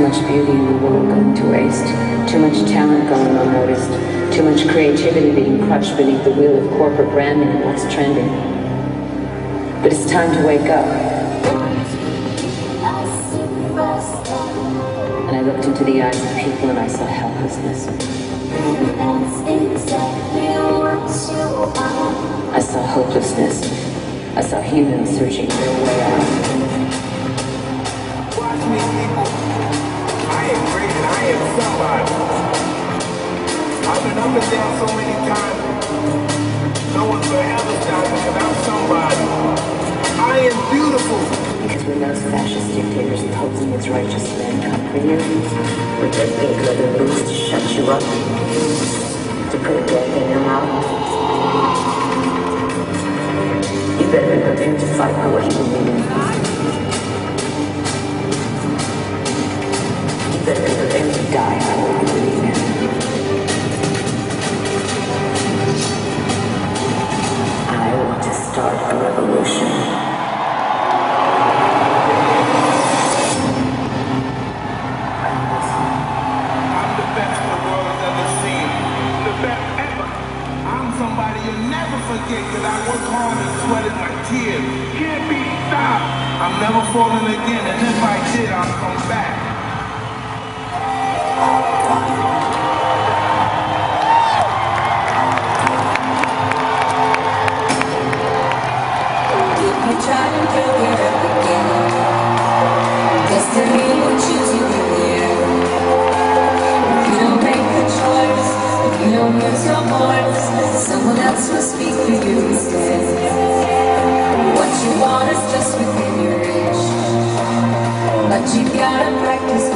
Too much beauty in the world going to waste. Too much talent going unnoticed. Too much creativity being crushed beneath the wheel of corporate branding and what's trending. But it's time to wake up. And I looked into the eyes of people and I saw helplessness. I saw hopelessness. I saw humans searching for a way out. Those fascist dictators posing as righteous men come for you, with their big leather boots to shut you up, to put a death in your mouth, you better be prepared to fight for what you believe in. Can't be stopped. I'm never falling again, and if I did, I'll come back. Try to again. Destiny will choose. If you don't make the choice, if you don't your someone else will speak for you instead. Practice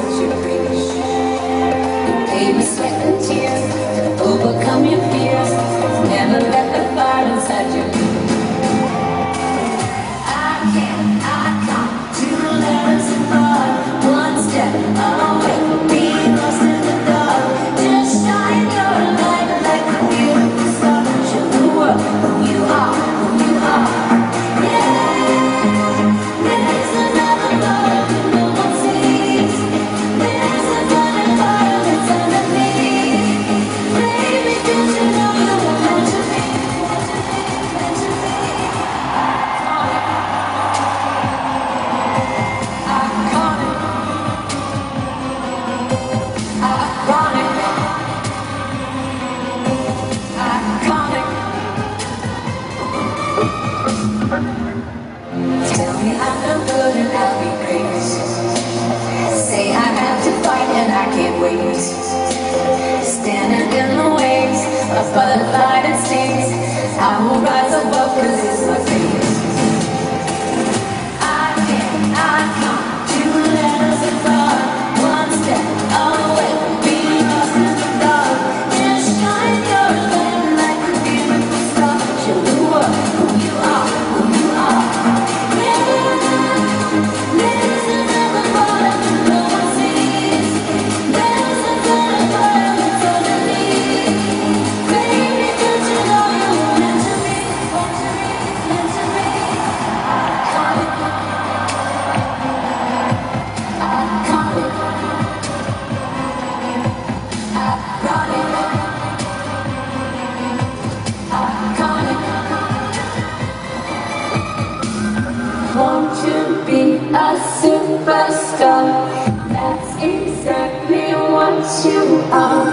superstar? That's exactly what you are.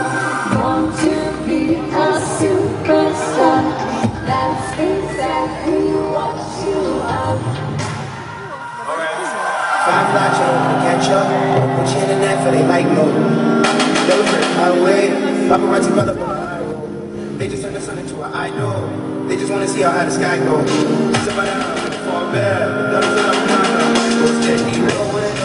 Want to be a superstar? That's exactly what you are. Five nacho, catch up. Put you in the net for they like no. Deliberate highway. Paparazzi motherfucker. They just turn the sun into an idol. They just wanna see how high the sky goes. Somebody fall back. None of them are